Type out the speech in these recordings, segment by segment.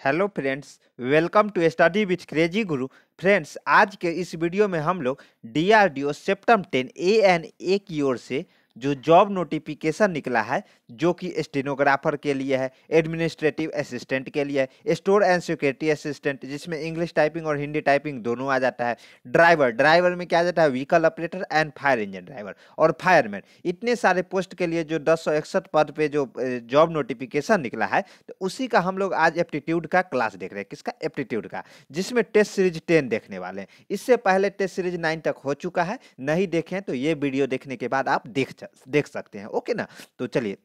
Hello friends, welcome to study with crazy Guru. Friends, आज के इस वीडियो में हम लोग DRDO CEPTAM ten A N A की ओर से जो जॉब नोटिफिकेशन निकला है जो कि स्टेनोग्राफर के लिए है एडमिनिस्ट्रेटिव असिस्टेंट के लिए है स्टोर एंड सिक्योरिटी असिस्टेंट जिसमें इंग्लिश टाइपिंग और हिंदी टाइपिंग दोनों आ जाता है। ड्राइवर ड्राइवर में क्या आ जाता है? Vehicle operator and fire engine driver और फायरमैन इतने सारे पोस्ट के लिए जो दस पद पे जो जॉब नोटिफिकेशन निकला है तो उसी का हम लोग आज एप्टीट्यूड का क्लास देख रहे हैं। किसका? एप्टीट्यूड का, जिसमें टेस्ट सीरीज़ टेन देखने वाले हैं। इससे पहले टेस्ट सीरीज़ नाइन तक हो चुका है, नहीं देखें तो ये वीडियो देखने के बाद आप देख देख सकते हैं। ओके ना? तो चलिए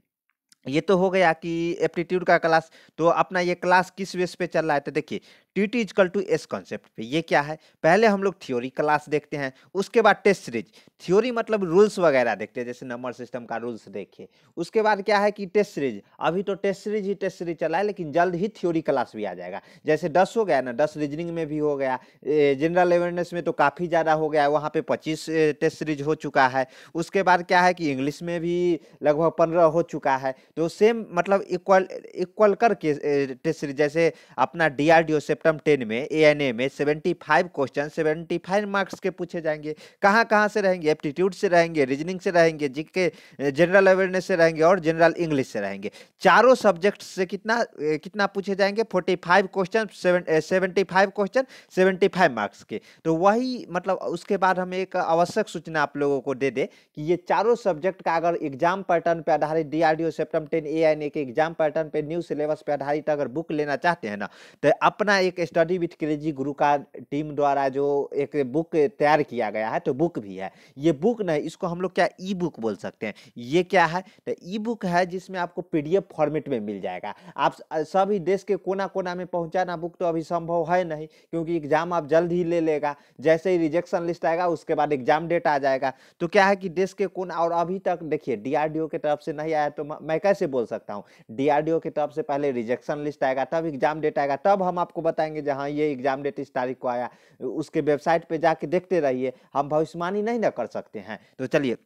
ये तो हो गया कि एप्टीट्यूड का क्लास तो अपना ये क्लास किस बेस पे चल रहा है? तो देखिए T T is equal to S concept पे। ये क्या है? पहले हम लोग थ्योरी क्लास देखते हैं, उसके बाद टेस्ट सीरीज़ थ्योरी मतलब रूल्स वगैरह देखते हैं, जैसे नंबर सिस्टम का रूल्स देखिए। उसके बाद क्या है कि टेस्ट सीरीज़ अभी तो टेस्ट सीरीज़ ही टेस्ट सीरीज़ चला है, लेकिन जल्द ही थ्योरी क्लास भी आ जाएगा। जैसे दस हो गया ना, दस रीजनिंग में भी हो गया। जनरल अवेयरनेस में तो काफ़ी ज़्यादा हो गया है वहाँ पर पच्चीस टेस्ट सीरीज़ हो चुका है। उसके बाद क्या है कि इंग्लिश में भी लगभग पंद्रह हो चुका है। तो सेम मतलब इक्वल इक्वल करके टेस्ट सीरीज़ जैसे अपना D R D O CEPTAM ten में ए एन ए में seventy five question seventy five marks के पूछे जाएँगे। कहाँ कहाँ से रहेंगे? एप्टीट्यूड से रहेंगे रीजनिंग से रहेंगे जिसके जनरल अवेयरनेस से रहेंगे और जनरल इंग्लिश से रहेंगे। चारों सब्जेक्ट से कितना कितना पूछे जाएँगे? Forty five question seventy five question seventy five marks के। तो वही मतलब उसके बाद हम एक आवश्यक सूचना आप लोगों को दे दे कि ये चारों सब्जेक्ट का अगर एग्ज़ाम पैटर्न पर आधारित D R D O CEPTAM ten A N A के एग्ज़ाम पैटर्न पे न्यू सिलेबस पे आधारित अगर बुक लेना चाहते हैं ना तो अपना एक स्टडी विथ क्रेजी गुरु का टीम द्वारा जो एक बुक तैयार किया गया है तो बुक भी है। ये बुक नहीं, इसको हम लोग क्या ई बुक बोल सकते हैं? ये क्या है? तो ई बुक है जिसमें आपको पीडीएफ फॉर्मेट में मिल जाएगा। आप सभी देश के कोना कोना में पहुंचाना बुक तो अभी संभव है नहीं, क्योंकि एग्ज़ाम आप जल्द ही ले लेगा। जैसे ही रिजेक्शन लिस्ट आएगा, उसके बाद एग्ज़ाम डेट आ जाएगा। तो क्या है कि देश के कोना, और अभी तक देखिए डीआरडीओ की तरफ़ से नहीं आया तो मैं कैसे बोल सकता हूँ? डीआरडीओ की तरफ़ से पहले रिजेक्शन लिस्ट आएगा, तब एग्ज़ाम डेट आएगा, तब हम आपको बताएँगे जहाँ ये एग्ज़ाम डेट इस तारीख को आया। उसके वेबसाइट पर जाके देखते रहिए, हम भविष्यवाणी नहीं ना कर सकते हैं। तो चलिए,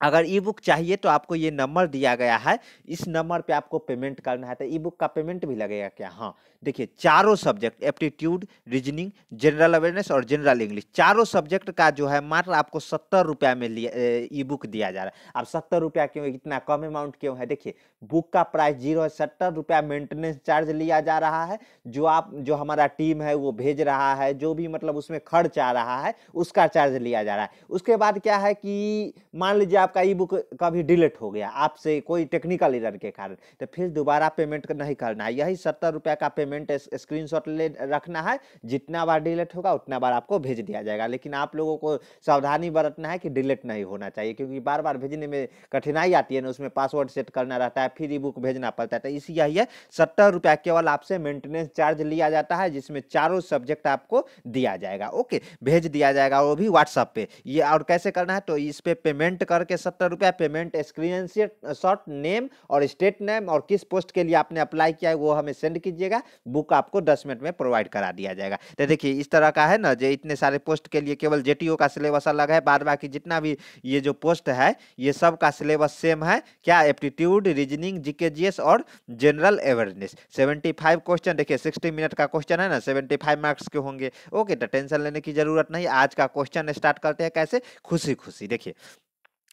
अगर ई बुक चाहिए तो आपको ये नंबर दिया गया है। इस नंबर पे आपको पेमेंट करना है तो ई बुक का पेमेंट भी लगेगा क्या? हाँ। देखिए, चारों subject aptitude reasoning general awareness और जनरल इंग्लिश चारों सब्जेक्ट का जो है मात्र आपको सत्तर रुपया में लिया ई बुक दिया जा रहा है। अब सत्तर रुपया क्यों, इतना कम अमाउंट क्यों है? देखिए बुक का प्राइस ज़ीरो है, सत्तर रुपया मेंटेनेंस चार्ज लिया जा रहा है। जो आप, जो हमारा टीम है, वो भेज रहा है, जो भी मतलब उसमें खर्च आ रहा है, उसका चार्ज लिया जा रहा है। उसके बाद क्या है कि मान लीजिए आपका ई बुक कभी डिलीट हो गया, आपसे कोई टेक्निकल इरर के कारण तो फिर दोबारा पेमेंट नहीं करना है। यही सत्तर रुपया का पेमेंट स्क्रीनशॉट ले, रखना है। जितना बार डिलीट होगा, उतना बार आपको भेज दिया जाएगा। लेकिन आप लोगों को सावधानी बरतना है कि डिलीट नहीं होना चाहिए, क्योंकि बार बार भेजने में कठिनाई आती है ना, उसमें पासवर्ड सेट करना रहता है, फिर ई बुक भेजना पड़ता है। तो इसी यही है, सत्तर रुपया केवल आपसे मेंटेनेंस चार्ज लिया जाता है, जिसमें चारों सब्जेक्ट आपको दिया जाएगा। ओके, भेज दिया जाएगा वो भी व्हाट्सअप पे। ये और कैसे करना है तो इस पे पेमेंट करके सत्तर रुपया पेमेंट स्क्रीन शॉट नेम और स्टेट नेम और किस पोस्ट के लिए आपने अप्लाई किया है, वो हमें सेंड कीजिएगा। बुक आपको दस मिनट में प्रोवाइड करा दिया जाएगा। तो देखिए, इस तरह का है ना, जो इतने सारे पोस्ट के लिए केवल जेटीओ का सिलेबस अलग है, बाद बाकी जितना भी ये जो पोस्ट है, ये सब का सिलेबस सेम है। क्या एप्टीट्यूड, रीजनिंग जीके और general awareness. Seventy five question, देखिए, सिक्सटी मिनट का क्वेश्चन है ना, सेवेंटी फाइव मार्क्स के होंगे। ओके तो टेंशन लेने की ज़रूरत नहीं, आज का क्वेश्चन स्टार्ट करते हैं कैसे? खुशी खुशी देखिए,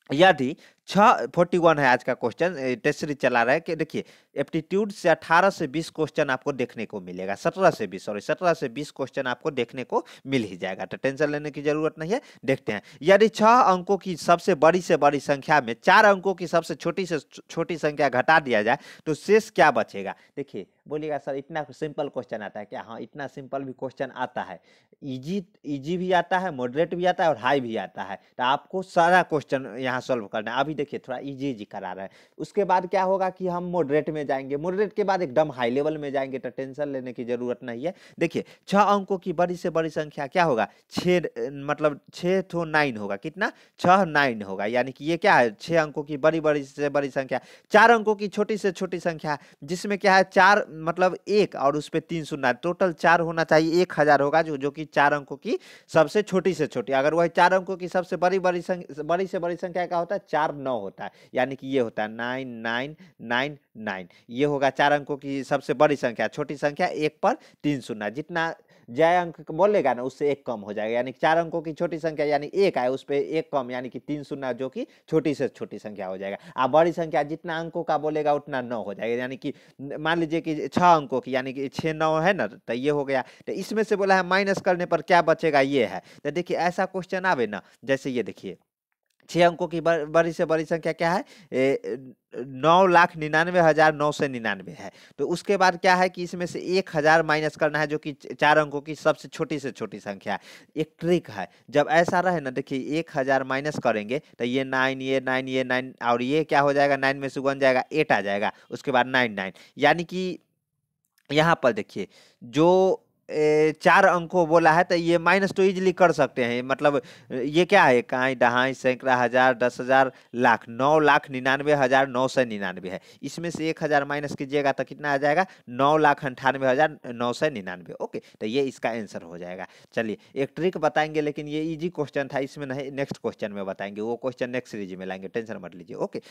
यदि छः, फोर्टी वन है आज का क्वेश्चन टेस्ट सीरीज़ चला रहा है कि देखिए एप्टीट्यूड से अठारह से बीस क्वेश्चन आपको देखने को मिलेगा। सत्रह से बीस सॉरी सत्रह से बीस क्वेश्चन आपको देखने को मिल ही जाएगा। तो टेंशन लेने की ज़रूरत नहीं है, देखते हैं। यदि छह अंकों की सबसे बड़ी से बड़ी संख्या में, चार अंकों की सबसे छोटी से छोटी संख्या घटा दिया जाए तो शेष क्या बचेगा? देखिए, बोलिएगा, सर, इतना सिंपल क्वेश्चन आता है क्या? हाँ इतना सिंपल भी क्वेश्चन आता है। इजी इजी भी आता है मॉडरेट भी आता है और हाई भी आता है। तो आपको सारा क्वेश्चन यहाँ सॉल्व करना है। अभी देखिए, थोड़ा इजी इजी करा रहा है। उसके बाद क्या होगा कि हम मॉडरेट में जाएँगे। मॉडरेट के बाद एकदम हाई लेवल में जाएँगे तो टेंशन लेने की ज़रूरत नहीं है। देखिए, छह अंकों की बड़ी से बड़ी संख्या क्या होगा? छः मतलब छः तो नाइन होगा। कितना? छह नाइन होगा। यानी कि ये क्या है? छः अंकों की बड़ी बड़ी से बड़ी संख्या। चार अंकों की छोटी से छोटी संख्या, जिसमें क्या है? चार मतलब एक, और उस पर तीन शून्य टोटल चार होना चाहिए, एक हज़ार होगा, जो जो कि चार अंकों की सबसे छोटी से छोटी। अगर वही चार अंकों की सबसे बड़ी बड़ी बड़ी से बड़ी संख्या का होता है, चार नौ। होता है, यानी कि ये होता है नाइन नाइन नाइन नाइन। ये होगा चार अंकों की सबसे बड़ी संख्या, छोटी संख्या एक पर तीन शून्य। जितना जय अंक बोलेगा ना, उससे एक कम हो जाएगा। यानी चार अंकों की छोटी संख्या यानी एक आए उस पर एक कम, यानी कि तीन शून्य, जो कि छोटी से छोटी संख्या हो जाएगा। आप बड़ी संख्या जितना अंकों का बोलेगा, उतना नौ हो जाएगा। यानी कि मान लीजिए कि छः अंकों की, यानी कि छः, नौ है ना तो ये हो गया। तो इसमें से बोला है माइनस करने पर क्या बचेगा? ये है। तो देखिए ऐसा क्वेश्चन आवे ना, जैसे ये देखिए। छः अंकों की बड़ी से बड़ी संख्या क्या है? नौ लाख निन्यानवे हज़ार नौ सौ निन्यानवे है। तो उसके बाद क्या है कि इसमें से एक हज़ार माइनस करना है, जो कि चार अंकों की सबसे छोटी से छोटी संख्या है। एक ट्रिक है, जब ऐसा रहे ना, देखिए एक हज़ार माइनस करेंगे तो ये नाइन ये नाइन ये नाइन, और ये क्या हो जाएगा? नाइन में से वन जाएगा, एट आ जाएगा, उसके बाद नाइन नाइन। यानी कि यहाँ पर देखिए, जो चार अंकों बोला है तो ये माइनस तो इजीली कर सकते हैं। मतलब ये क्या है? कहाँ ढाई सैकड़ा, हज़ार, दस हज़ार, लाख, नौ लाख, निन्यानवे हज़ार, नौ सौ निन्यानवे है। इसमें से एक हज़ार माइनस कीजिएगा तो कितना आ जाएगा? नौ लाख अंठानवे हज़ार, नौ सौ निन्यानवे। ओके तो ये इसका आंसर हो जाएगा। चलिए, एक ट्रिक बताएँगे, लेकिन ये ईजी क्वेश्चन था, इसमें नहीं नेक्स्ट क्वेश्चन में बताएँगे। वो क्वेश्चन नेक्स्ट सीरीज़ में लाएँगे टेंशन मत लीजिए। ओके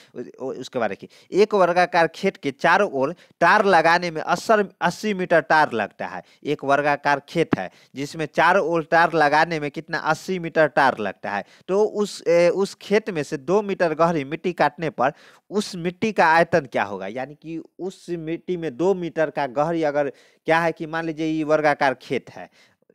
उसके बाद देखिए। एक वर्गाकार खेत के चारों ओर तार लगाने में अस्सी मीटर तार लगता है। एक वर्ग वर्गाकार खेत है जिसमें चार ओर टार लगाने में कितना 80 मीटर टार लगता है। तो उस ए, उस खेत में से दो मीटर गहरी मिट्टी काटने पर उस मिट्टी का आयतन क्या होगा? यानी कि उस मिट्टी में दो मीटर का गहरी अगर क्या है कि मान लीजिए ये वर्गाकार खेत है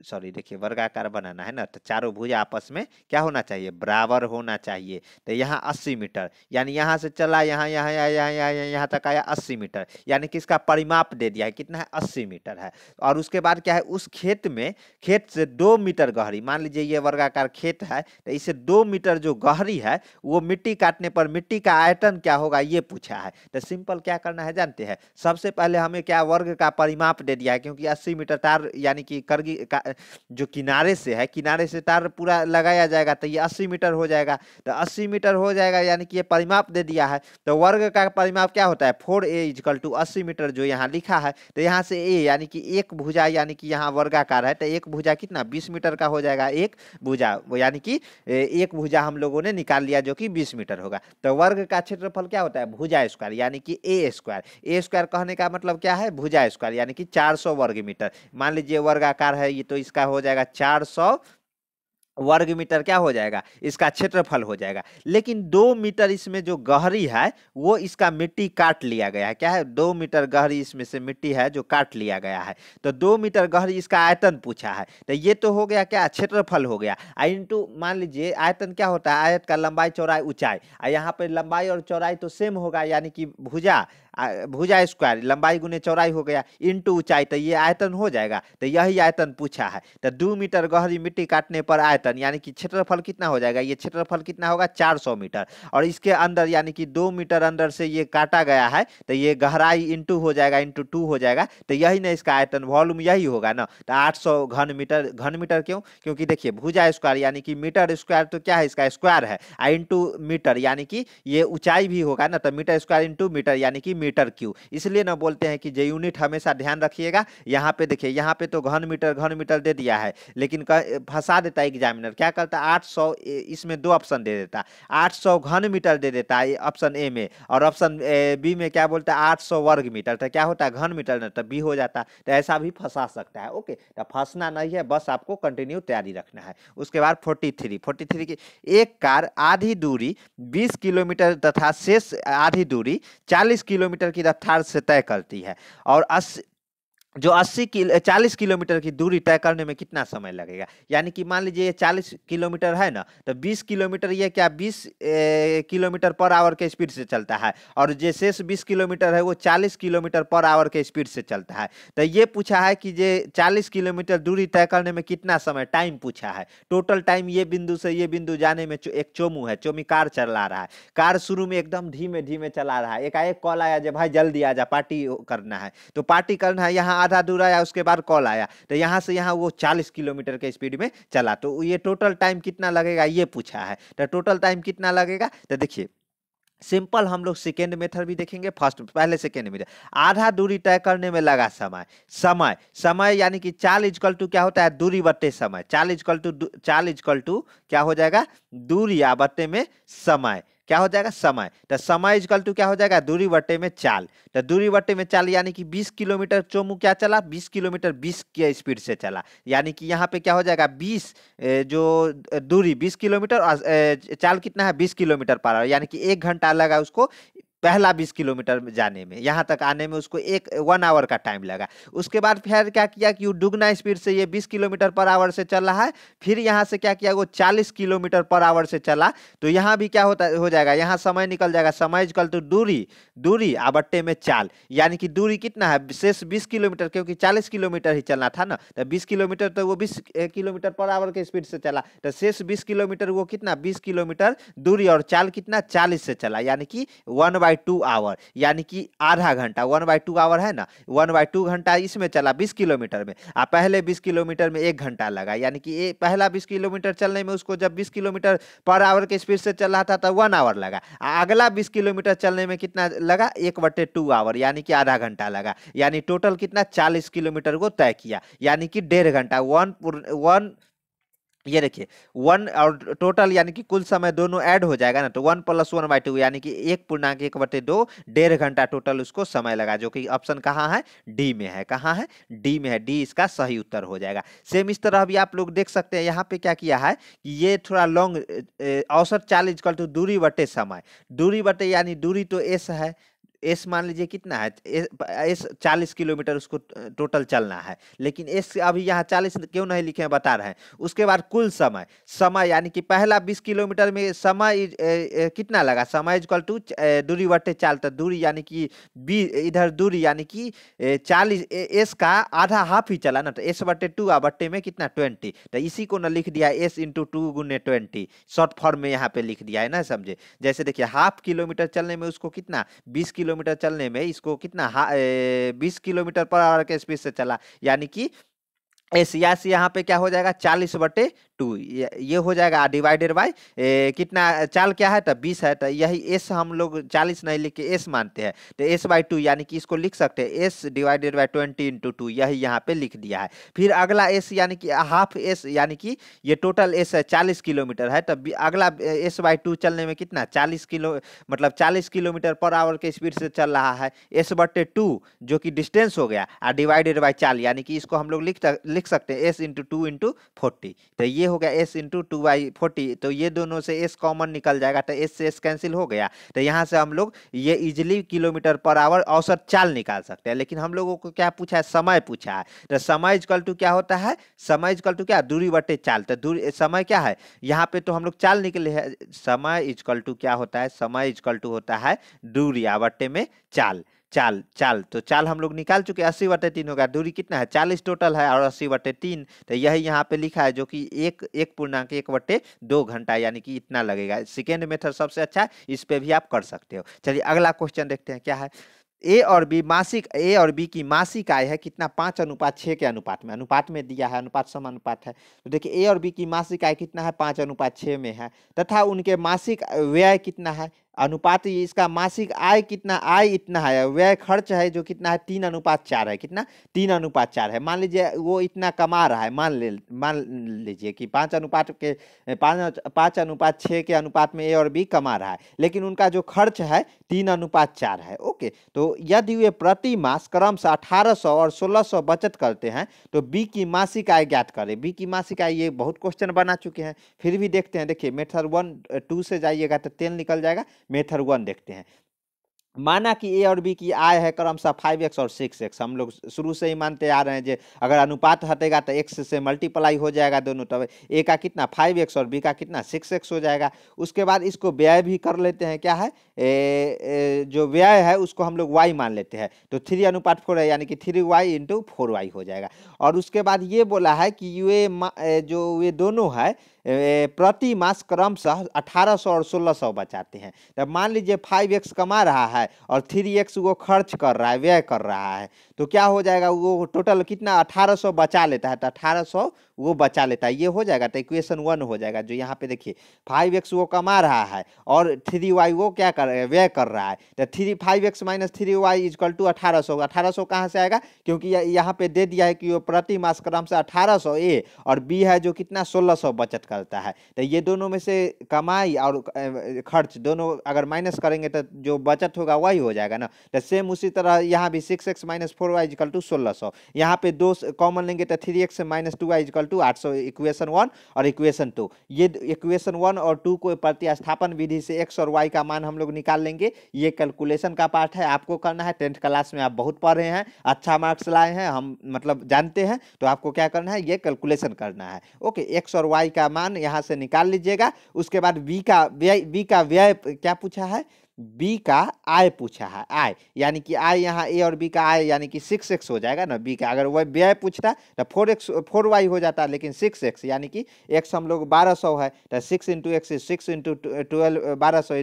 सॉरी देखिए वर्गाकार बनाना, है ना? तो चारों भुजा आपस में क्या होना चाहिए? बराबर होना चाहिए। तो यहाँ अस्सी मीटर, यानी यहाँ से चला यहाँ यहाँ यहाँ यहाँ यहाँ यहाँ तक आया अस्सी मीटर, यानी कि इसका परिमाप दे दिया है। कितना है? अस्सी मीटर है। और उसके बाद क्या है? उस खेत में, खेत से दो मीटर गहरी, मान लीजिए ये वर्गाकार खेत है तो इसे दो मीटर जो गहरी है, वो मिट्टी काटने पर मिट्टी का आयतन क्या होगा? ये पूछा है। तो सिंपल क्या करना है? जानते हैं। सबसे पहले हमें क्या वर्ग का परिमाप दे दिया है? क्योंकि अस्सी मीटर तार, यानी कि करगी का जो किनारे से है, किनारे से तार पूरा लगाया जाएगा तो ये अस्सी मीटर हो जाएगा। तो अस्सी मीटर हो जाएगा, यानी कि ये परिमाप दे दिया है। तो वर्ग का परिमाप क्या होता है? Four A is equal to अस्सी मीटर जो यहाँ लिखा है तो यहाँ से ए, यानी कि एक भुजा, यानी कि यहाँ वर्गाकार है तो एक भुजा कितना? बीस मीटर का हो जाएगा, एक भुजा। यानी कि एक भुजा हम लोगों ने निकाल लिया जो कि बीस मीटर होगा। तो वर्ग का क्षेत्रफल क्या होता है? भुजा स्क्वायर, यानी कि ए स्क्वायर। ए स्क्वायर कहने का मतलब क्या है? भुजा स्क्वायर, यानी कि चार सौ वर्ग मीटर। मान लीजिए वर्गाकार है, ये तो इसका हो जाएगा चार सौ वर्ग मीटर क्या हो जाएगा? इसका क्षेत्रफल हो जाएगा। लेकिन दो मीटर इसमें जो गहरी है, वो इसका मिट्टी काट लिया गया है। क्या है? दो मीटर गहरी इसमें से मिट्टी है जो काट लिया गया है। तो दो मीटर गहरी इसका आयतन पूछा है। तो ये तो हो गया क्या? क्षेत्रफल हो गया। इंटू मान लीजिए आयतन क्या होता है? आयत का लंबाई, चौड़ाई, ऊंचाई। यहाँ पर लंबाई और चौड़ाई तो सेम होगा, यानी कि भुजा। भुजा स्क्वायर लंबाई गुने चौड़ाई हो गया इंटू ऊंचाई तो ये आयतन हो जाएगा तो यही आयतन पूछा है। तो दो मीटर गहरी मिट्टी काटने पर आयतन, यानी कि क्षेत्रफल कितना हो जाएगा? ये क्षेत्रफल कितना होगा? 400 मीटर। और इसके अंदर, यानी कि दो मीटर अंदर से ये काटा गया है तो ये गहराई इंटू हो जाएगा इंटू टू हो जाएगा तो यही ना इसका आयतन वॉल्यूम यही होगा ना। तो आठ सौ घन मीटर घन मीटर क्यों? क्योंकि देखिए, भुजा स्क्वायर यानी कि मीटर स्क्वायर तो क्या है? इसका स्क्वायर है। इंटू मीटर, यानी कि ये ऊंचाई भी होगा ना तो मीटर स्क्वायर इंटू मीटर, यानी कि मीटर क्यू इसलिए ना बोलते हैं कि जो यूनिट हमेशा ध्यान रखिएगा। यहाँ पे देखिए, यहाँ पे तो घन मीटर घन मीटर दे दिया है, लेकिन फंसा देता है एग्जामिनर। क्या करता है? आठ सौ इसमें दो ऑप्शन दे देता आठ सौ घन मीटर दे देता है ऑप्शन ए में, और ऑप्शन बी में क्या बोलता है? आठ सौ वर्ग मीटर। तो क्या होता है? घन मीटर ना तो बी हो जाता तो ऐसा भी फंसा सकता है। ओके तो फंसना नहीं है, बस आपको कंटिन्यू तैयारी रखना है। उसके बाद फोर्टी थ्री फोर्टी थ्री की एक कार आधी दूरी बीस किलोमीटर तथा शेष आधी दूरी चालीस किलोमीटर की रफ्तार से तय करती है और जो 80 किलो 40 किलोमीटर की दूरी तय करने में कितना समय लगेगा? यानी कि मान लीजिए ये 40 किलोमीटर है ना तो 20 किलोमीटर ये क्या 20 किलोमीटर पर आवर के स्पीड से चलता है? और जो शेष 20 किलोमीटर है वो 40 किलोमीटर पर आवर के स्पीड से चलता है। तो ये पूछा है कि ये 40 किलोमीटर दूरी तय करने में कितना समय? टाइम पूछा है। टोटल टाइम ये बिंदु से ये बिंदु जाने में एक चोमू है। चोमी कार चला रहा है। कार शुरू में एकदम धीमे धीमे चला रहा है। एकाएक कॉल आया जब भाई जल्दी आ जा पार्टी करना है। तो पार्टी करना है, यहाँ आधा दूर आया, उसके बाद कॉल आया। तो यहाँ से यहाँ वो चालीस किलोमीटर के स्पीड में चला। तो ये टोटल टाइम कितना लगेगा, ये पूछा है। तो टोटल टाइम कितना लगेगा? तो देखिए, सिंपल हम लोग सेकेंड मेथड भी देखेंगे, फ़र्स्ट, पहले सेकेंड मेथड। आधा दूरी तय करने में लगा समय। समय समय यानी कि चाल इजकल टू क्या होता है? दूरी बट्टे समय। चाल इजकल टू चाल इजकल टू क्या हो जाएगा? दूरी या बट्टे में समय। क्या हो जाएगा? समय। तो समय इजकल टू क्या हो जाएगा? दूरी बट्टे में चाल। तो दूरी बट्टे में चाल यानी कि 20 किलोमीटर चोमू क्या चला? 20 किलोमीटर 20 के स्पीड से चला। यानी कि यहाँ पे क्या हो जाएगा? 20 जो दूरी 20 किलोमीटर, और चाल कितना है? 20 किलोमीटर पर आवर। यानी कि एक घंटा लगा उसको। पहला बीस किलोमीटर जाने में, यहाँ तक आने में उसको एक वन आवर का टाइम लगा। उसके बाद फिर क्या किया कि वो दुगना स्पीड से ये बीस किलोमीटर पर आवर से चल रहा है, फिर यहाँ से क्या किया, वो चालीस किलोमीटर पर आवर से चला। तो यहाँ भी क्या होता, हो जाएगा, यहाँ समय निकल जाएगा, समय कल तो दूरी दूरी आबट्टे में चाल, यानी कि दूरी कितना है, शेष बीस किलोमीटर, क्योंकि चालीस किलोमीटर ही चलना था ना तो बीस किलोमीटर तो वो बीस किलोमीटर पर आवर के स्पीड से चला। तो शेष बीस किलोमीटर वो कितना, बीस किलोमीटर दूरी और चाल कितना, चालीस से चला, यानी कि वन बाई टू आवर यानी कि आधा घंटा वन बाई टू आवर है ना? वन बाई टू घंटा इसमें चला बीस किलोमीटर में। आ पहले बीस किलोमीटर में एक घंटा लगा, यानी कि ये पहला बीस किलोमीटर चलने में उसको जब बीस किलोमीटर पर आवर के स्पीड से चल रहा था तो वन आवर लगा। अगला बीस किलोमीटर चलने में कितना लगा? एक बटे टू आवर यानी कि आधा घंटा लगा। यानी टोटल कितना? चालीस किलोमीटर को तय किया। यानी कि डेढ़ घंटा वन वन ये देखिए वन और टोटल यानी कि कुल समय दोनों ऐड हो जाएगा ना तो one plus one by two यानी कि एक पूर्णांक एक बटे दो, डेढ़ घंटा टोटल उसको समय लगा, जो कि ऑप्शन कहाँ है? डी में है। कहाँ है? डी में है। डी इसका सही उत्तर हो जाएगा। सेम इस तरह भी आप लोग देख सकते हैं, यहाँ पे क्या किया है कि ये थोड़ा लॉन्ग औसत चालीस कल तो दूरी बटे समय। दूरी बटे यानी दूरी तो एस है। एस मान लीजिए कितना है, एस चालीस किलोमीटर उसको टोटल चलना है। लेकिन एस अभी यहाँ चालीस क्यों नहीं लिखे बता रहे हैं। उसके बाद कुल समय समय यानी कि पहला बीस किलोमीटर में समय कितना लगा? समय इजकल टू दूरी बटे चाल तो दूरी यानी कि बी, इधर दूरी यानी कि चालीस एस का आधा हाफ़ ही चला ना तो एस बटे टू आ बट्टे में कितना? ट्वेंटी। तो इसी को ना लिख दिया, एस इंटू टू गुने ट्वेंटी। शॉर्ट फॉर्म में यहाँ पे लिख दिया है ना, समझे? जैसे देखिए हाफ़ किलोमीटर चलने में उसको कितना? बीस किलो किलोमीटर चलने में इसको कितना बीस किलोमीटर पर आवर के स्पीड से चला। यानी कि एस यहाँ पे क्या हो जाएगा? चालीस बटे टू ये हो जाएगा डिवाइडेड बाय कितना, चाल क्या है? तो बीस है। तो यही एस हम लोग चालीस नहीं लिख के एस मानते हैं। तो एस बाई टू यानी कि इसको लिख सकते हैं। S divided by twenty into two यही यहाँ पे लिख दिया है। फिर अगला एस यानी कि हाफ़ एस यानी कि ये टोटल एस है चालीस किलोमीटर है। तो अगला एस बाई टू चलने में कितना? चालीस किलो मतलब चालीस किलोमीटर पर आवर के स्पीड से चल रहा है। एस बटे टू जो कि डिस्टेंस हो गया और डिवाइडेड बाई चाल यानी कि इसको हम लोग लिख लिख सकते हैं S into two into forty तो ये हो गया S into two by forty तो ये दोनों से एस कॉमन निकल जाएगा तो एस से एस कैंसिल हो गया। तो यहाँ से हम लोग ये इजिली किलोमीटर पर आवर औसत चाल निकाल सकते हैं। लेकिन हम लोगों को क्या पूछा है? समय पूछा है। तो समय इजकल टू क्या होता है? समय इजकल टू क्या? दूरी बटे चाल। तो दूरी, समय क्या है? यहाँ पे तो हम लोग चाल निकले हैं। समय इजकल टू क्या होता है? समय इजकल टू होता है दूरी बट्टे में चाल। चाल चाल तो चाल हम लोग निकाल चुके अस्सी बटे तीन होगा, दूरी कितना है? चालीस टोटल है और अस्सी बटे तीन तो यही यहाँ पे लिखा है जो कि एक एक पूर्णांक एक बटे दो घंटा, यानी कि इतना लगेगा। सेकेंड मेथड सबसे अच्छा है, इस पर भी आप कर सकते हो। चलिए अगला क्वेश्चन देखते हैं, क्या है? ए और बी मासिक ए और बी की मासिक आय है कितना? पाँच अनुपात छः के अनुपात में अनुपात में दिया है, अनुपात सम अनुपात है। तो देखिए ए और बी की मासिक आय कितना है? पाँच अनुपात छः में है, तथा उनके मासिक व्यय कितना है? अनुपात इसका मासिक आय कितना, आय इतना है, व्यय खर्च है जो कितना है, तीन अनुपात चार है। कितना? तीन अनुपात चार है। मान लीजिए वो इतना कमा रहा है, मान ले, मान लीजिए कि पाँच अनुपात के, पाँच पाँच अनुपात छः के अनुपात में ए और बी कमा रहा है, लेकिन उनका जो खर्च है, तीन अनुपात चार है। ओके तो यदि वे प्रति मास क्रम से अठारह सौ और सोलह बचत करते हैं तो बी की मासिक आय ज्ञात करें। बी की मासिक आय ये बहुत क्वेश्चन बना चुके हैं। फिर भी देखते हैं, देखिए, मेथड वन, टू से जाइएगा तो तेल निकल जाएगा। मेथड वन देखते हैं। माना कि ए और बी की आय है क्रमशः फाइव एक्स और सिक्स एक्स हम लोग शुरू से ही मानते आ रहे हैं जो अगर अनुपात हटेगा तो एक्स से मल्टीप्लाई हो जाएगा दोनों तब ए का कितना फाइव एक्स और बी का कितना सिक्स एक्स हो जाएगा। उसके बाद इसको व्यय भी कर लेते हैं। क्या है? ए, ए, जो व्यय है उसको हम लोग वाई मान लेते हैं। तो थ्री अनुपात फोर है यानी कि three Y into four Y हो जाएगा। और उसके बाद ये बोला है कि ये जो ये दोनों है प्रति मास क्रमशः अठारह सौ और सोलह सौ बचाते हैं। जब मान लीजिए फाइव एक्स कमा रहा है और थ्री एक्स वो खर्च कर रहा है, व्यय कर रहा है तो क्या हो जाएगा? वो टोटल कितना? अठारह सौ बचा लेता है तो अठारह सौ वो बचा लेता है। ये हो जाएगा तो इक्वेशन वन हो जाएगा जो यहाँ पे देखिए फाइव एक्स वो कमा रहा है और थ्री वाई वो क्या कर, व्यय कर रहा है। तो three five X minus three Y is equal to अठारह सौ। अठारह सौ कहाँ से आएगा? क्योंकि यहाँ पे दे दिया है कि वो प्रति मास क्रम से अठारह सौ ए और बी है जो कितना? सोलह सौ बचत करता है। तो ये दोनों में से कमाई और खर्च दोनों अगर माइनस करेंगे तो जो बचत होगा वही हो जाएगा ना। तो सेम उसी तरह यहाँ भी six X minus four Y is equal to सोलह सौ। यहाँ पे दो कॉमन लेंगे तो three X minus two Y is equal to आठ सौ इक्वेशन वन और इक्वेशन टू ये इक्वेशन वन और टू को प्रतिस्थापन विधि से एक्स और वाई का मान हम लोग निकाल लेंगे। ये कैलकुलेशन का पार्ट है, आपको करना है। टेंथ क्लास में आप बहुत पढ़ रहे हैं अच्छा मार्क्स लाए हैं, हम मतलब जानते हैं तो आपको क्या करना है? ये कैलकुलेशन करना है। ओके एक्स और वाई का मान यहाँ से निकाल लीजिएगा। उसके बाद वी का व्यय वी का व्यय क्या पूछा है? बी का आय पूछा है आय यानी कि आय यहाँ ए और बी का आय यानी कि सिक्स एक्स हो जाएगा ना बी का। अगर वह व्यय पूछता तो फोर एक्स फोर वाई हो जाता लेकिन सिक्स एक्स यानी कि एक्स हम लोग बारह सौ है तो six into X six into twelve बारह सौ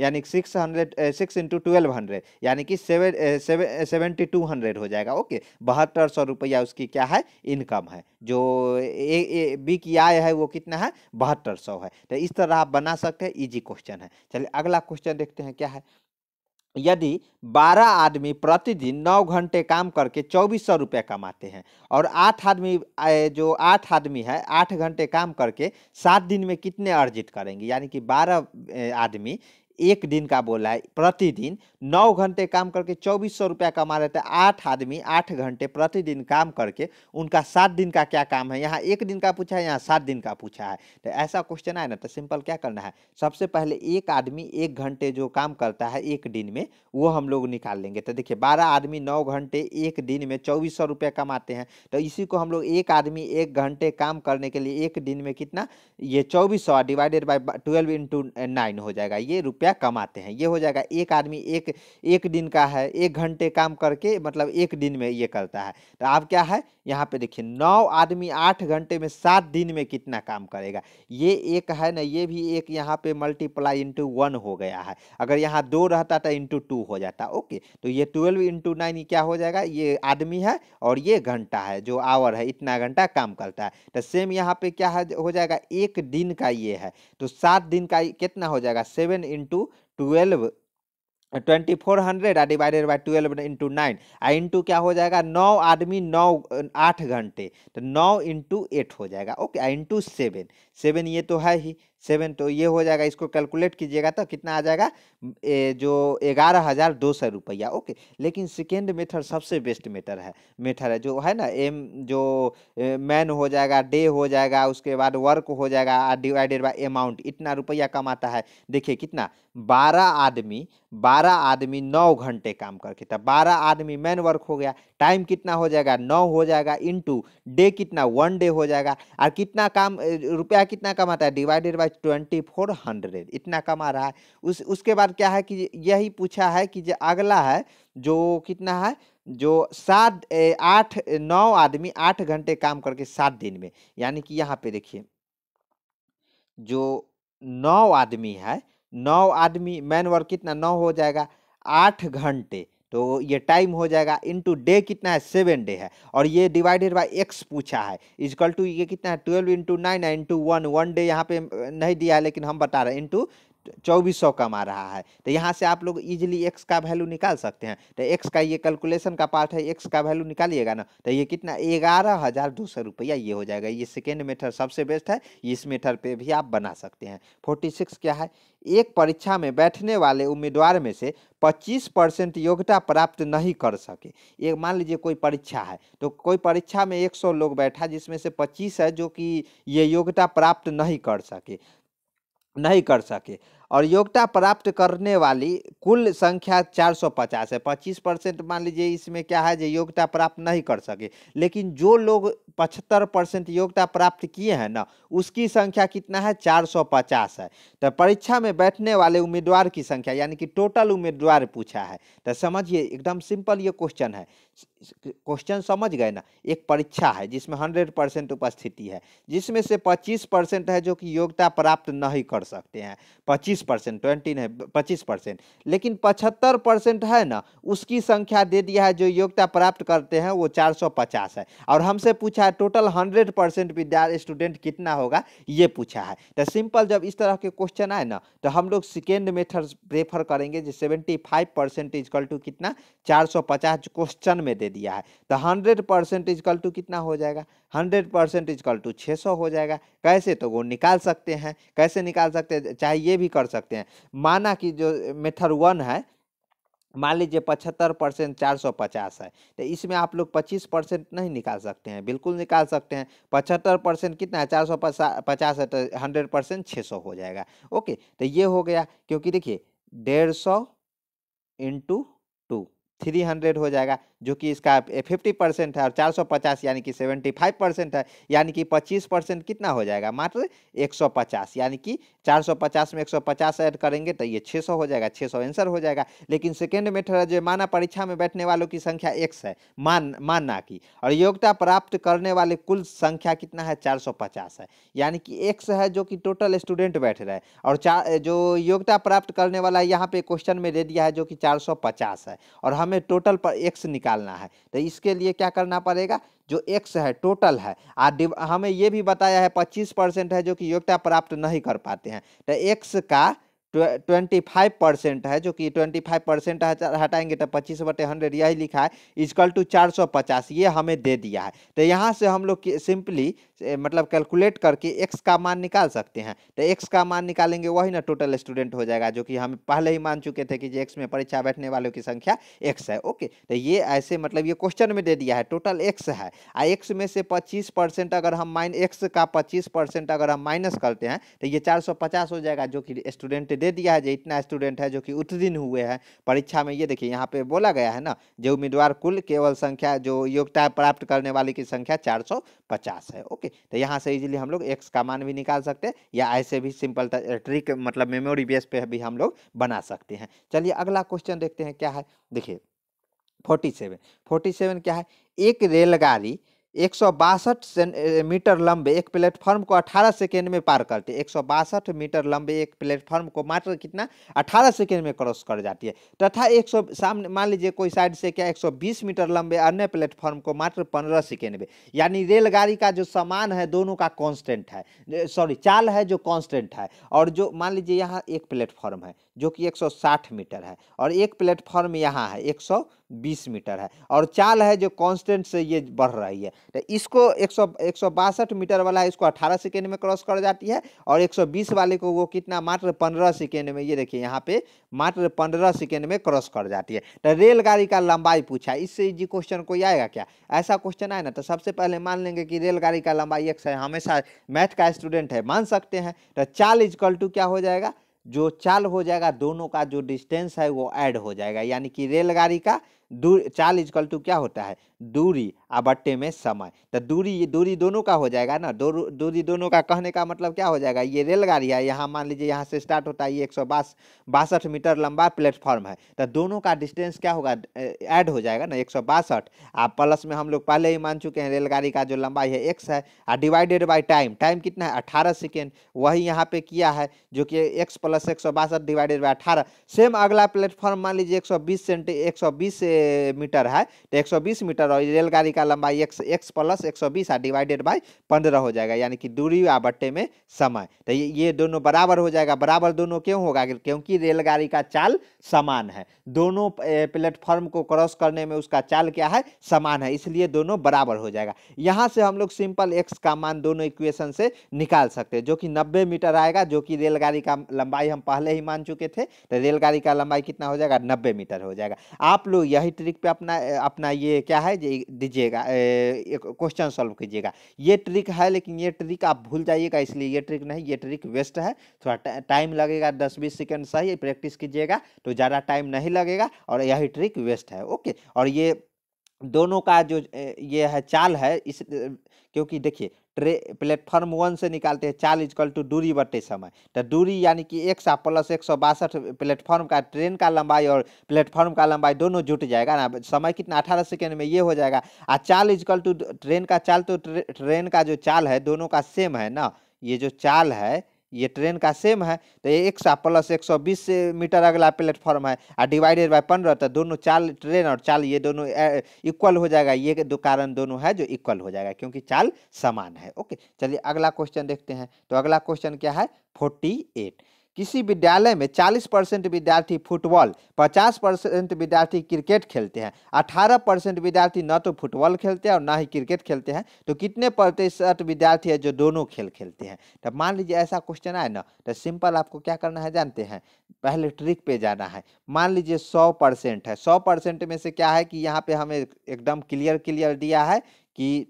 यानी six hundred six into twelve hundred यानी कि सेवन सेवेंटी टू हंड्रेड हो जाएगा ओके। बहत्तर सौ रुपया उसकी क्या है? इनकम है जो ए, ए बी की आय है वो कितना है? बहत्तर सौ है। तो इस तरह आप बना सकते हैं इजी क्वेश्चन है। चलिए अगला क्वेश्चन देखते हैं क्या है? यदि 12 आदमी प्रतिदिन 9 घंटे काम करके चौबीस सौ रुपये कमाते हैं और आठ आदमी जो आठ आदमी है, आठ घंटे काम करके सात दिन में कितने अर्जित करेंगे? यानी कि 12 आदमी एक दिन का बोला है, प्रतिदिन नौ घंटे काम करके चौबीस सौ रुपया कमा रहे थे आठ आदमी आठ घंटे प्रतिदिन काम करके उनका सात दिन का क्या काम है? यहाँ एक दिन का पूछा है, यहाँ सात दिन का पूछा है। तो ऐसा क्वेश्चन आए ना तो सिंपल क्या करना है? सबसे पहले एक आदमी एक घंटे जो काम करता है एक दिन में, वो हम लोग निकाल लेंगे। तो देखिए, बारह आदमी नौ घंटे एक दिन में चौबीस सौ रुपया कमाते हैं। तो इसी को हम लोग एक आदमी एक घंटे काम करने के लिए एक दिन में कितना? ये चौबीस सौ divided by twelve into nine हो जाएगा। ये रुपया रुपया कमाते हैं। ये हो जाएगा, एक आदमी एक एक दिन का है, एक घंटे काम करके मतलब एक दिन में ये करता है। तो अब क्या है? यहाँ पे देखिए, नौ आदमी आठ घंटे में सात दिन में कितना काम करेगा? ये एक है ना, ये भी एक यहाँ पे मल्टीप्लाई इंटू वन हो गया है। अगर यहाँ दो रहता तो इंटू टू हो जाता। ओके तो ये ट्वेल्व इंटू नाइन क्या हो जाएगा? ये आदमी है और ये घंटा है, जो आवर है, इतना घंटा काम करता है। तो सेम यहाँ पे क्या हो जाएगा, एक दिन का ये है। तो सात दिन का कितना हो जाएगा? Seven into twelve twenty four hundred divided by twelve into nine uh into क्या हो जाएगा? नौ आदमी नौ आठ घंटे तो नौ इंटू एट हो जाएगा। ओके आ इंटू सेवन सेवन ये तो है ही। सेवन तो ये हो जाएगा इसको कैलकुलेट कीजिएगा तो कितना आ जाएगा? ए, जो ग्यारह हज़ार दो सौ रुपया ओके। लेकिन सेकेंड मेथड सबसे बेस्ट मेथड है मेथड है जो है ना एम जो मैन हो जाएगा डे हो जाएगा उसके बाद वर्क हो जाएगा डिवाइडेड बाई अमाउंट इतना रुपया कमाता है। देखिए कितना बारह आदमी बारह आदमी नौ घंटे काम करके तब बारह आदमी मैन वर्क हो गया टाइम कितना हो जाएगा? नौ हो जाएगा इंटू डे कितना वन डे हो जाएगा और कितना काम रुपया कितना कमाता है? Divided by twenty four hundred. इतना कमा रहा है। उस, उसके बाद क्या है कि यही पूछा है कि जो अगला है, जो कितना है? जो सात आठ, नौ आदमी आठ घंटे काम करके सात दिन में। यानी कि यहाँ पे देखिए, जो नौ आदमी है, नौ आदमी, मैन वर्क कितना? नौ हो जाएगा। आठ घंटे। तो ये टाइम हो जाएगा इनटू डे कितना है? सेवन डे है। और ये डिवाइडेड बाय एक्स पूछा है। इजकल टू ये कितना है? ट्वेल्व इंटू नाइन है इंटू वन वन डे यहाँ पे नहीं दिया है, लेकिन हम बता रहे हैं। इंटू चौबीस सौ कमा रहा है। तो यहाँ से आप लोग इजीली एक्स का वैल्यू निकाल सकते हैं। तो एक्स का ये कैलकुलेशन का पार्ट है एक्स का वैल्यू निकालिएगा ना तो ये कितना? ग्यारह हज़ार दो सौ रुपया ये हो जाएगा। ये सेकेंड मेथड सबसे बेस्ट है, इस मेथड पे भी आप बना सकते हैं। फोर्टी सिक्स क्या है? एक परीक्षा में बैठने वाले उम्मीदवार में से 25 परसेंट योग्यता प्राप्त नहीं कर सके। एक मान लीजिए कोई परीक्षा है तो कोई परीक्षा में 100 लोग बैठा, जिसमें से 25 है, जो कि ये योग्यता प्राप्त नहीं कर सके। नहीं कर सके। और योग्यता प्राप्त करने वाली कुल संख्या 450 है। 25 परसेंट मान लीजिए इसमें क्या है जो योग्यता प्राप्त नहीं कर सके। लेकिन जो लोग 75 परसेंट योग्यता प्राप्त किए हैं ना, उसकी संख्या कितना है? 450 है। तो परीक्षा में बैठने वाले उम्मीदवार की संख्या यानी कि टोटल उम्मीदवार पूछा है। तो समझिए, एकदम सिंपल ये क्वेश्चन है। क्वेश्चन समझ गए ना? एक परीक्षा है जिसमें हंड्रेड परसेंट उपस्थिति है, जिसमें से पच्चीस परसेंट है जो कि योग्यता प्राप्त नहीं कर सकते हैं। पच्चीस बीस परसेंट, ट्वेंटी नहीं, पच्चीस परसेंट। लेकिन पचहत्तर परसेंट है ना, उसकी संख्या दे दिया है, जो योग्यता प्राप्त करते हैं, वो चार सौ पचास है। और हमसे पूछा है, टोटल हंड्रेड परसेंट विद्यार्थी स्टूडेंट कितना होगा? ये पूछा है। तो सिंपल जब इस तरह के क्वेश्चन आए ना तो हम लोग सेकेंड मेथड प्रेफर करेंगे जो seventy five percent is equal to कितना? चार सौ पचास क्वेश्चन में दे दिया है। तो हंड्रेड परसेंट इजकल टू कितना हो जाएगा? हंड्रेड परसेंट इजकल टू छः सौ हो जाएगा। कैसे? तो वो निकाल सकते हैं। कैसे निकाल सकते हैं? चाहे ये भी कर सकते हैं। माना कि जो मेथड वन है, मान लीजिए पचहत्तर परसेंट चार सौ पचास है तो इसमें आप लोग पच्चीस परसेंट नहीं निकाल सकते हैं, बिल्कुल निकाल सकते हैं। पचहत्तर परसेंट कितना है? चार सौ पचास है तो हंड्रेड परसेंट छः सौ हो जाएगा। ओके तो ये हो गया, क्योंकि देखिए, डेढ़ सौ इंटू थ्री हंड्रेड हो जाएगा, जो कि इसका फिफ्टी परसेंट है और चार सौ पचास यानी कि सेवेंटी फाइव परसेंट है, यानी कि पच्चीस परसेंट कितना हो जाएगा? मात्र एक सौ पचास, यानी कि चार सौ पचास में एक सौ पचास ऐड करेंगे तो ये छः सौ हो जाएगा छः सौ आंसर हो जाएगा। लेकिन सेकेंड मेथड जो माना परीक्षा में बैठने वालों की संख्या एक्स है मान, मानना की, और योग्यता प्राप्त करने वाले कुल संख्या कितना है? चार सौ पचास है, यानी कि एक्स है जो कि टोटल स्टूडेंट बैठ रहे हैं, और चार जो योग्यता प्राप्त करने वाला यहाँ पे क्वेश्चन में दे दिया है जो कि चार सौ पचास है, और हमें टोटल पर एक्स निकालना है। तो इसके लिए क्या करना पड़ेगा? जो एक्स है टोटल है आ हमें ये भी बताया है, पच्चीस परसेंट है, जो कि योग्यता प्राप्त नहीं कर पाते हैं। तो एक्स का ट्वेंटी फाइव परसेंट है, जो कि ट्वेंटी फाइव परसेंट हटाएँगे तो पच्चीस बटे हंड्रेड यही लिखा है इजकल टू चार सौ पचास, ये हमें दे दिया है। तो यहाँ से हम लोग सिंपली मतलब कैलकुलेट करके एक्स का मान निकाल सकते हैं। तो एक्स का मान निकालेंगे, वही ना टोटल स्टूडेंट हो जाएगा, जो कि हम पहले ही मान चुके थे कि एक्स में परीक्षा बैठने वालों की संख्या एक्स है, ओके। तो ये ऐसे मतलब ये क्वेश्चन में दे दिया है टोटल एक्स है। आ एक्स में से पच्चीस परसेंट अगर हम माइन एक्स का पच्चीस परसेंट अगर हम माइनस करते हैं तो ये चार सौ पचास हो जाएगा, जो कि स्टूडेंट दे दिया है जो इतना स्टूडेंट है जो कि उत्तीर्ण हुए हैं। परीक्षा में ये देखिए, यहाँ पे बोला गया है ना, जो उम्मीदवार कुल केवल संख्या, जो योग्यता प्राप्त करने वाले की संख्या चार सौ पचास है। ओके तो यहाँ से इजीली हम लोग एक्स का मान भी निकाल सकते हैं, या ऐसे भी सिंपल ट्रिक मतलब मेमोरी बेस पे भी हम लोग बना सकते हैं। चलिए, अगला क्वेश्चन देखते हैं क्या है। देखिए फोर्टी सेवन फोर्टी सेवन क्या है? एक रेलगाड़ी एक मीटर लंबे एक प्लेटफॉर्म को 18 सेकेंड में पार करती है। एक सौ बासठ मीटर लंबे एक प्लेटफॉर्म को मात्र कितना? 18 सेकेंड में क्रॉस कर जाती है। तथा 100 सामने, मान लीजिए कोई साइड से क्या 120 मीटर लंबे अन्य प्लेटफॉर्म को मात्र 15 सेकेंड में। यानी रेलगाड़ी का जो सामान है, दोनों का कॉन्स्टेंट है। सॉरी, चाल है जो कॉन्स्टेंट है। और जो, मान लीजिए यहाँ एक प्लेटफॉर्म है। जो कि 160 मीटर है और एक प्लेटफॉर्म यहाँ है 120 मीटर है और चाल है जो कांस्टेंट से ये बढ़ रही है। तो इसको एक सौ, एक मीटर वाला है, इसको 18 सेकेंड में क्रॉस कर जाती है और 120 वाले को वो कितना, मात्र 15 सेकेंड में, ये देखिए यहाँ पे मात्र 15 सेकेंड में क्रॉस कर जाती है। तो रेलगाड़ी का लंबाई पूछा, इससे इजी क्वेश्चन कोई आएगा क्या? ऐसा क्वेश्चन आए ना तो सबसे पहले मान लेंगे कि रेलगाड़ी का लंबाई एक हमेशा मैथ का स्टूडेंट है, मान सकते हैं। तो चाल इजकल टू क्या हो जाएगा? जो चाल हो जाएगा, दोनों का जो डिस्टेंस है वो ऐड हो जाएगा। यानी कि रेलगाड़ी का दूर, चाल इजकल टू क्या होता है? दूरी, आ बट्टे में समय। तो दूरी, ये दूरी दोनों का हो जाएगा ना? दो, दूरी दोनों का कहने का मतलब क्या हो जाएगा? ये रेलगाड़ी है, यहाँ मान लीजिए यहाँ से स्टार्ट होता है, ये एक सौ बासठ मीटर लंबा प्लेटफॉर्म है। तो दोनों का डिस्टेंस क्या होगा? ऐड हो जाएगा ना? एक सौ बासठ। आप प्लस में हम लोग पहले ही मान चुके हैं रेलगाड़ी का जो लंबाई है एक्स है और डिवाइडेड बाई टाइम टाइम कितना है? अठारह सेकेंड वही यहाँ पे किया है, जो कि एक्स प्लस एक सौ बासठ डिवाइडेड बाई अठारह। सेम अगला प्लेटफॉर्म मान लीजिए एक सौ बीस सेंटी एक सौ बीस मीटर है तो एक सौ बीस मीटर और रेलगाड़ी का लंबाई एक्स एक्स प्लस एक सौ बीस डिवाइडेड बाई पंद्रह हो जाएगा, यानी कि दूरी आ बट्टे में समय। तो ये दोनों बराबर हो जाएगा। बराबर दोनों क्यों होगा? क्योंकि रेलगाड़ी का चाल समान है। दोनों प्लेटफॉर्म को क्रॉस करने में उसका चाल क्या है? समान है, इसलिए दोनों बराबर हो जाएगा। यहाँ से हम लोग सिंपल एक्स का मान दोनों इक्वेशन से निकाल सकते हैं, जो कि नब्बे मीटर आएगा, जो कि रेलगाड़ी का लंबाई हम पहले ही मान चुके थे तो रेलगाड़ी का लंबाई कितना हो जाएगा? नब्बे मीटर हो जाएगा। आप लोग यही ट्रिक पे अपना अपना ये क्या है दीजिएगा क्वेश्चन सॉल्व कीजिएगा। ये ट्रिक है, लेकिन ये ट्रिक आप भूल जाइएगा, इसलिए ये ट्रिक नहीं, ये ट्रिक वेस्ट है। थोड़ा टाइम लगेगा दस बीस सेकेंड सही प्रैक्टिस कीजिएगा तो ज़्यादा टाइम नहीं लगेगा, और यही ट्रिक वेस्ट है ओके और ये दोनों का जो ये है, चाल है, इस, क्योंकि देखिए ट्रे प्लेटफॉर्म वन से निकालते हैं, चाल इजकल टू दूरी बटे समय। तो दूरी यानी कि एक सौ प्लस एक सौ बासठ, प्लेटफॉर्म का ट्रेन का लंबाई और प्लेटफॉर्म का लंबाई दोनों जुट जाएगा ना। समय कितना? अठारह सेकेंड में ये हो जाएगा। आ चाल इजकल टू ट्रेन का चाल तो ट्रेन का जो चाल है, दोनों का सेम है ना? ये जो चाल है ये ट्रेन का सेम है तो ये एक सौ प्लस एक सौ बीस मीटर अगला प्लेटफॉर्म है और डिवाइडेड बाय पंद्रह तो दोनों चाल ट्रेन और चाल ये दोनों इक्वल हो जाएगा। ये दो कारण दोनों है जो इक्वल हो जाएगा, क्योंकि चाल समान है। ओके, चलिए अगला क्वेश्चन देखते हैं। तो अगला क्वेश्चन क्या है? Forty eight. किसी विद्यालय में 40 परसेंट विद्यार्थी फुटबॉल 50 परसेंट विद्यार्थी क्रिकेट खेलते हैं 18 परसेंट विद्यार्थी न तो फुटबॉल खेलते हैं और ना ही क्रिकेट खेलते हैं। तो कितने प्रतिशत विद्यार्थी है जो दोनों खेल खेलते हैं? तो मान लीजिए ऐसा क्वेश्चन आए ना तो सिंपल आपको क्या करना है जानते हैं? पहले ट्रिक पे जाना है। मान लीजिए सौ परसेंट है, सौ परसेंट में से क्या है कि यहाँ पे हमें एकदम क्लियर क्लियर दिया है कि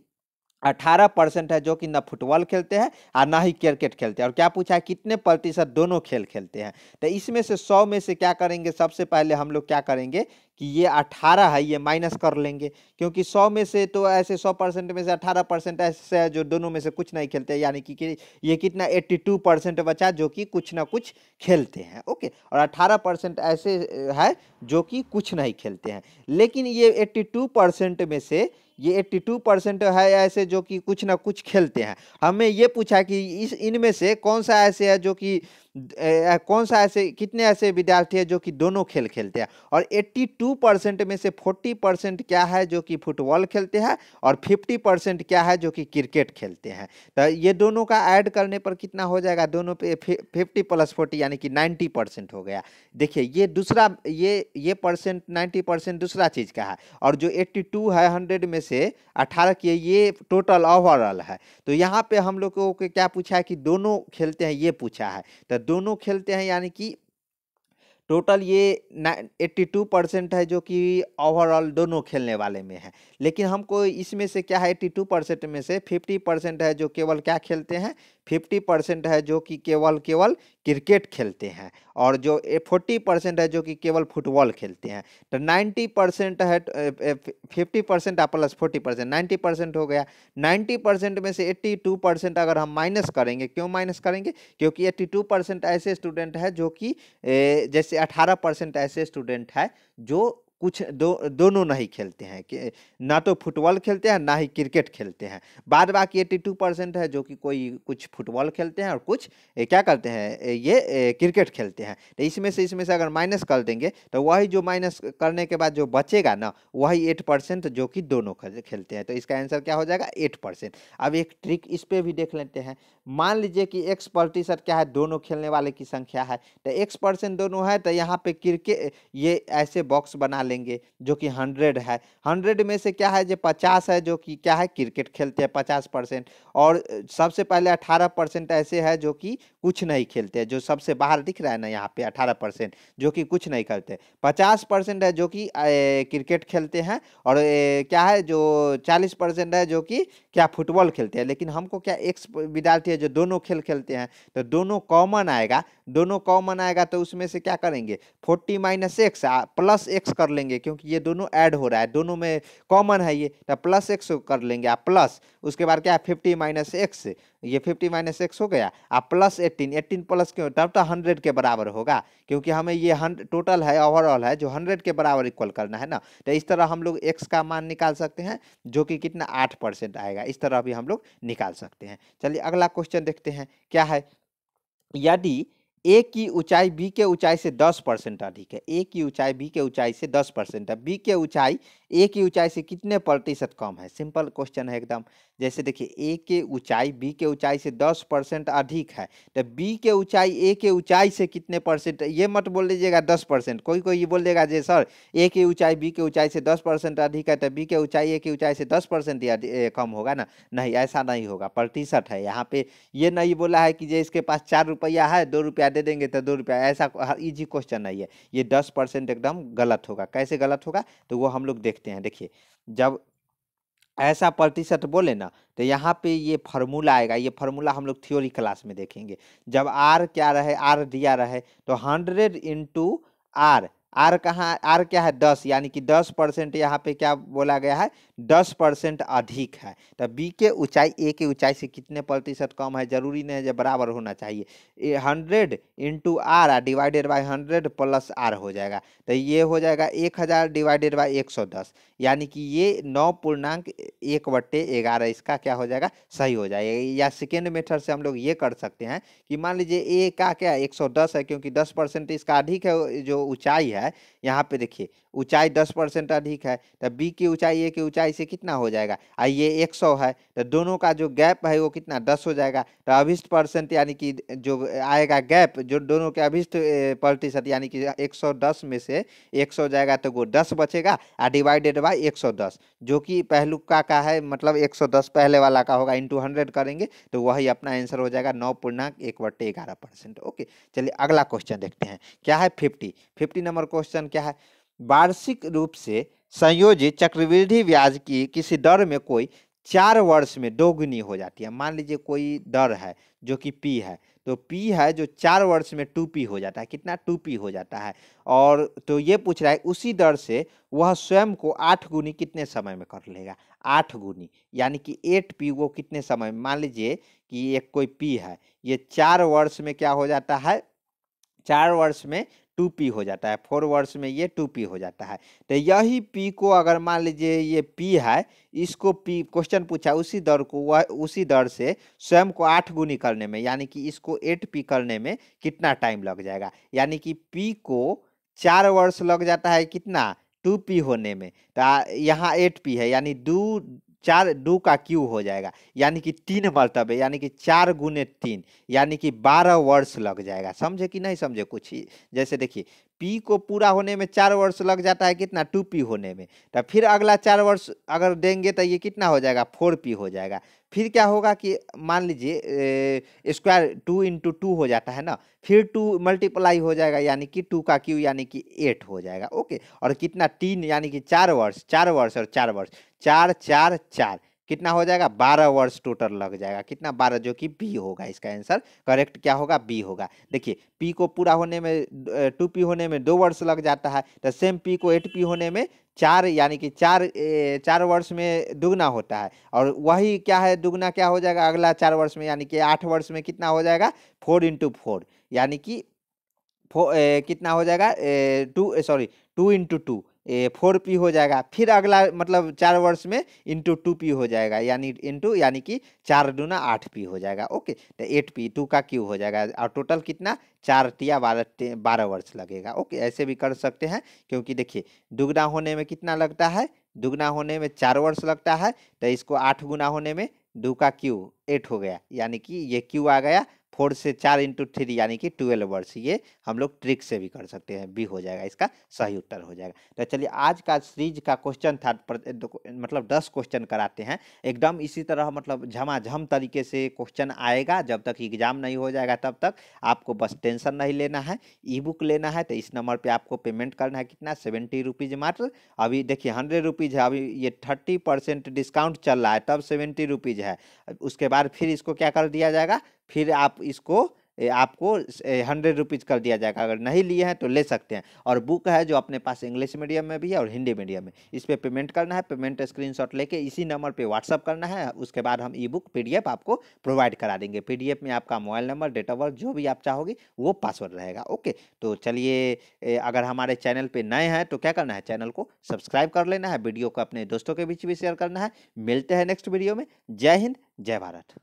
अठारह परसेंट है जो कि ना फुटबॉल खेलते हैं और ना ही क्रिकेट खेलते हैं। और क्या पूछा है? कितने प्रतिशत दोनों खेल खेलते हैं? तो इसमें से सौ में से क्या करेंगे? सबसे पहले हम लोग क्या करेंगे कि ये अठारह है, ये माइनस कर लेंगे। क्योंकि सौ में से तो ऐसे सौ परसेंट में से अठारह परसेंट ऐसे है जो दोनों में से कुछ नहीं खेलते यानी कि ये कितना एट्टी टू परसेंट बचा जो कि कुछ ना कुछ खेलते हैं। ओके? और अठारह परसेंट ऐसे है जो कि कुछ नहीं खेलते हैं। लेकिन ये एट्टी टू परसेंट में से ये 82 परसेंट है ऐसे जो कि कुछ ना कुछ खेलते हैं। हमें ये पूछा कि इस, इनमें से कौन सा ऐसे है जो कि कौन सा ऐसे, कितने ऐसे विद्यार्थी है जो कि दोनों खेल खेलते हैं? और 82 परसेंट में से 40 परसेंट क्या है जो कि फुटबॉल खेलते हैं और 50 परसेंट क्या है जो कि क्रिकेट खेलते हैं। तो ये दोनों का ऐड करने पर कितना हो जाएगा? दोनों पे फिफ्टी प्लस फोर्टी यानी कि 90 परसेंट हो गया। देखिए, ये दूसरा, ये ये परसेंट 90 परसेंट दूसरा चीज़ का है। और जो 82 है हंड्रेड में से अठारह के ये टोटल ओवरऑल है। तो यहाँ पे हम लोगों को क्या पूछा है कि दोनों खेलते हैं, ये पूछा है। तो दोनों खेलते हैं यानी कि टोटल ये एट्टी टू परसेंट है जो कि ओवरऑल दोनों खेलने वाले में है। लेकिन हमको इसमें से क्या है एट्टी टू परसेंट में से फिफ्टी परसेंट है जो केवल क्या खेलते हैं फिफ्टी परसेंट है जो कि केवल केवल क्रिकेट खेलते हैं और जो फोर्टी परसेंट है जो कि केवल फुटबॉल खेलते हैं। तो नाइन्टी परसेंट है fifty percent plus forty percent. Ninety percent हो गया। नाइन्टी परसेंट में से एट्टी टू परसेंट अगर हम माइनस करेंगे, क्यों माइनस करेंगे? क्योंकि एट्टी टू परसेंट ऐसे स्टूडेंट है जो कि जैसे अठारह परसेंट ऐसे स्टूडेंट है जो कुछ दो, दोनों नहीं खेलते हैं कि, ना तो फुटबॉल खेलते हैं, ना ही क्रिकेट खेलते हैं। बाद बाकी एट्टी टू परसेंट है जो कि कोई कुछ फुटबॉल खेलते हैं और कुछ क्या करते हैं ये क्रिकेट खेलते हैं। तो इसमें से इसमें से अगर माइनस कर देंगे तो वही जो माइनस करने के बाद जो बचेगा ना, वही एट परसेंट जो कि दोनों खेलते हैं। तो इसका आंसर क्या हो जाएगा? Eight percent. अब एक ट्रिक इस पर भी देख लेते हैं। मान लीजिए कि एक्स प्रतिशत क्या है? दोनों खेलने वाले की संख्या है। तो एक्स परसेंट दोनों है तो यहाँ पे क्रिकेट ये ऐसे बॉक्स बना लेंगे जो कि हंड्रेड है। हंड्रेड में से क्या है? जो पचास है जो कि क्या है? क्रिकेट खेलते हैं पचास परसेंट। और सबसे पहले अठारह परसेंट ऐसे है जो कि कुछ नहीं खेलते जो सबसे बाहर दिख रहा है ना यहाँ पे अठारह परसेंट जो कि कुछ नहीं करते। पचास परसेंट है जो कि क्रिकेट खेलते हैं और ए, क्या है? जो चालीस परसेंट है जो कि क्या फुटबॉल खेलते हैं। लेकिन हमको क्या एक विद्यार्थी जो दोनों खेल खेलते हैं तो दोनों कॉमन आएगा, दोनों कॉमन आएगा तो उसमें से क्या करेंगे? Forty minus X plus X कर लेंगे, क्योंकि ये दोनों ऐड हो रहा है, दोनों में कॉमन है ये तो प्लस एक्स कर लेंगे आप प्लस, उसके बाद क्या है, फिफ्टी माइनस एक्स, ये फिफ्टी माइनस एक्स हो गया आप प्लस एट्टीन एट्टीन प्लस क्यों, तब तो हंड्रेड के बराबर होगा, क्योंकि हमें ये टोटल है, ओवरऑल है, जो हंड्रेड के बराबर इक्वल करना है ना तो इस तरह हम लोग एक्स का मान निकाल सकते हैं, जो कि कितना, आठ परसेंट आएगा, इस तरह भी हम लोग निकाल सकते हैं। चलिए अगला क्वेश्चन देखते हैं, क्या है? यदि ए की ऊंचाई बी के ऊंचाई से 10 परसेंट अधिक है। ए की ऊंचाई बी के ऊंचाई से 10 परसेंट है। बी के ऊंचाई ए की ऊंचाई से कितने प्रतिशत कम है? सिंपल क्वेश्चन है एकदम। जैसे देखिए, ए के ऊंचाई बी के ऊंचाई से 10 परसेंट अधिक है तो बी के ऊंचाई, ए के ऊंचाई से कितने परसेंट, ये मत बोल दीजिएगा 10 परसेंट। कोई कोई ये बोल देगा जे सर, ए की ऊंचाई बी के ऊंचाई से 10 परसेंट अधिक है तो बी के ऊंचाई, ए की ऊंचाई से 10 परसेंट कम होगा ना? नहीं, ऐसा नहीं होगा, प्रतिशत है। यहाँ पे ये नहीं बोला है कि जे इसके पास चार रुपया है, दो रुपया दे देंगे तो दो रुपया, ऐसा ईजी क्वेश्चन नहीं है। ये दस परसेंट एकदम गलत होगा। कैसे गलत होगा? तो वो हम लोग देखते हैं। देखिए, जब ऐसा प्रतिशत बोले ना तो यहाँ पे ये फार्मूला आएगा, ये फार्मूला हम लोग थ्योरी क्लास में देखेंगे। जब आर क्या रहे आर दिया रहे तो हंड्रेड इंटू आर आर कहाँ, आर क्या है? दस, यानी कि दस परसेंट यहाँ पे क्या बोला गया है? दस परसेंट अधिक है। तो बी के ऊंचाई, ए के ऊंचाई से कितने प्रतिशत कम है? ज़रूरी नहीं है जब बराबर होना चाहिए। Hundred into R divided by hundred plus R हो जाएगा। तो ये हो जाएगा एक हज़ार डिवाइडेड बाई एक सौ दस। यानी कि ये नौ पूर्णांक एक बट्टे ग्यारह, इसका क्या हो जाएगा? सही हो जाएगा। या सेकेंड मेथड से हम लोग ये कर सकते हैं कि मान लीजिए ए का क्या एक सौ दस है, क्योंकि दस परसेंट इसका अधिक है, जो ऊंचाई है यहाँ पे देखिए, ऊंचाई दस परसेंट अधिक है तो बी की ऊंचाई, ए की ऊंचाई से कितना हो जाएगा? आ ये एक सौ है तो दोनों का जो गैप है वो कितना? दस हो जाएगा तो अभिष्ट परसेंट यानी कि जो आएगा गैप, जो दोनों के अभिष्ट प्रतिशत यानी कि एक सौ दस में से एक सौ जाएगा तो वो दस बचेगा आ डिवाइडेड बाई एक सौ दस, जो कि पहलुका का है मतलब एक सौ दस पहले वाला का होगा इंटू करेंगे तो वही अपना आंसर हो जाएगा, नौ पूर्णांक एक बट्टे ग्यारह परसेंट। ओके, चलिए अगला क्वेश्चन देखते हैं, क्या है फिफ्टी फिफ्टी नंबर क्वेश्चन क्या है? वार्षिक रूप से संयोजित चक्रवृद्धि ब्याज की किसी दर में कोई चार वर्ष में दोगुनी हो जाती है। मान लीजिए कोई दर है, जो कि पी है तो पी है जो चार वर्ष में टू पी हो जाता है। कितना टू पी हो जाता है? और तो ये पूछ रहा है, उसी दर से वह स्वयं को आठ गुनी कितने समय में कर लेगा? आठ गुनी, यानी कि एट पी वो कितने समय में? मान लीजिए कि एक कोई पी है, ये चार वर्ष में क्या हो जाता है? चार वर्ष में टू पी हो जाता है, फोर वर्ड्स में ये टू पी हो जाता है। तो यही पी को अगर मान लीजिए ये पी है, इसको पी, क्वेश्चन पूछा उसी दर को, वह उसी दर से स्वयं को आठ गुनी करने में, यानी कि इसको एट पी करने में कितना टाइम लग जाएगा? यानी कि पी को चार वर्ष लग जाता है कितना? टू पी होने में। तो यहाँ एट पी है, यानी दो चार दो का क्यू हो जाएगा। यानी कि तीन मरतबे, यानी कि चार गुने तीन, यानी कि बारह वर्ष लग जाएगा। समझे कि नहीं समझे कुछ ही? जैसे देखिए पी को पूरा होने में चार वर्ष लग जाता है कितना? टू पी होने में। तो फिर अगला चार वर्ष अगर देंगे तो ये कितना हो जाएगा? फोर पी हो जाएगा। फिर क्या होगा कि मान लीजिए स्क्वायर टू इंटू टू हो जाता है ना? फिर टू मल्टीप्लाई हो जाएगा, यानी कि टू का क्यू यानी कि एट हो जाएगा। ओके और कितना? तीन, यानी कि चार वर्ष चार वर्ष और चार वर्ष। चार चार चार। कितना हो जाएगा? बारह वर्ष टोटल लग जाएगा। कितना बारह जो कि बी होगा इसका आंसर करेक्ट क्या होगा? बी होगा। देखिए पी को पूरा होने में टू पी होने में दो वर्ष लग जाता है। तो सेम पी को एट पी होने में चार यानी कि चार चार वर्ष में दुगना होता है। और वही क्या है? दुगना क्या हो जाएगा? अगला चार वर्ष में यानी कि आठ वर्ष में कितना हो जाएगा? फोर इंटू फोर यानी कि फो ए, कितना हो जाएगा? Two sorry two into two four P हो जाएगा। फिर अगला मतलब चार वर्ष में इंटू टू पी हो जाएगा। यानी इंटू यानी कि चार दूना आठ पी हो जाएगा। ओके तो एट पी टू का क्यू हो जाएगा। और टोटल कितना? चार टिया बारह बारह वर्ष लगेगा। ओके, ऐसे भी कर सकते हैं, क्योंकि देखिए, दुगना होने में कितना लगता है? दुगना होने में चार वर्ष लगता है तो इसको आठ गुना होने में दो का क्यू, एट हो गया। यानी कि ये क्यू आ गया फोर से चार इंटू थ्री यानी कि ट्वेल्व वर्ड्स ये हम लोग ट्रिक से भी कर सकते हैं बी हो जाएगा, इसका सही उत्तर हो जाएगा। तो चलिए, आज का सीरीज़ का क्वेश्चन था मतलब दस क्वेश्चन कराते हैं। एकदम इसी तरह मतलब झमाझम तरीके से क्वेश्चन आएगा, जब तक एग्ज़ाम नहीं हो जाएगा तब तक आपको बस टेंशन नहीं लेना है ई बुक लेना है तो इस नंबर पर आपको पेमेंट करना है कितना? सेवेंटी रुपीज़ मात्र। अभी देखिए हंड्रेड रुपीज़ है, अभी ये थर्टी परसेंट डिस्काउंट चल रहा है, तब सेवेंटी रुपीज़ है। उसके बाद फिर इसको क्या कर दिया जाएगा? फिर आप इसको आपको हंड्रेड रुपीज़ कर दिया जाएगा। अगर नहीं लिए हैं तो ले सकते हैं। और बुक है जो अपने पास इंग्लिश मीडियम में भी है और हिंदी मीडियम में। इस पर पे पेमेंट करना है पेमेंट स्क्रीनशॉट लेके इसी नंबर पे व्हाट्सअप करना है। उसके बाद हम ई बुक पी आपको प्रोवाइड करा देंगे। पीडीएफ में आपका mobile number date of birth जो भी आप चाहोगे, वो पासवर्ड रहेगा। ओके तो चलिए अगर हमारे चैनल पर नए हैं तो क्या करना है? चैनल को सब्सक्राइब कर लेना है। वीडियो को अपने दोस्तों के बीच भी शेयर करना है। मिलते हैं नेक्स्ट वीडियो में। जय हिंद, जय भारत।